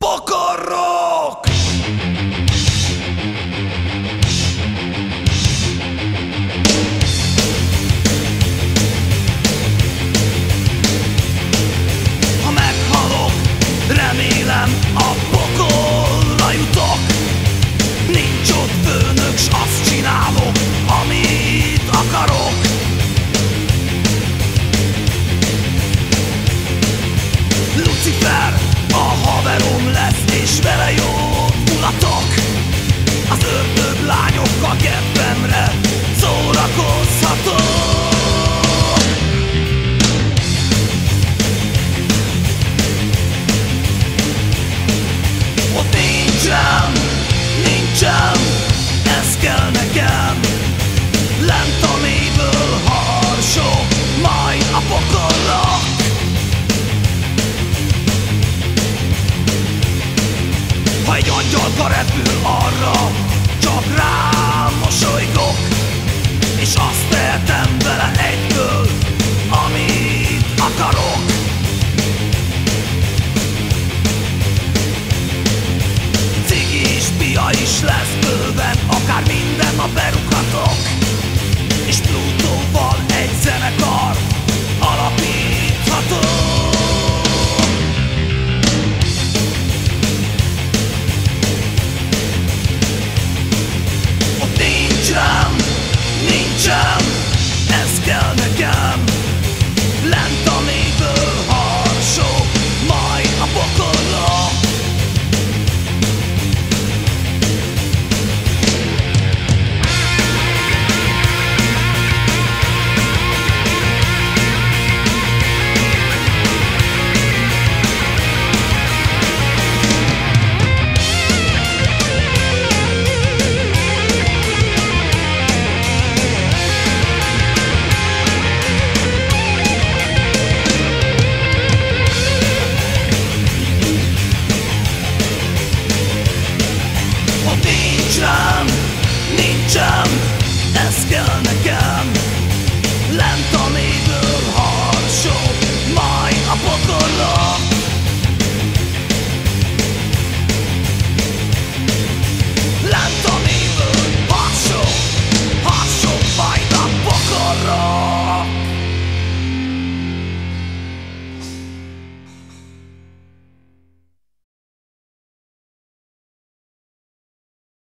Pocorro! Torka repül arra Csak rám mosolygok És azt tehetem vele egyből Amit akarok. Cigi is, pia is lesz bőven Akár minden a berughatok És Pluto That's gonna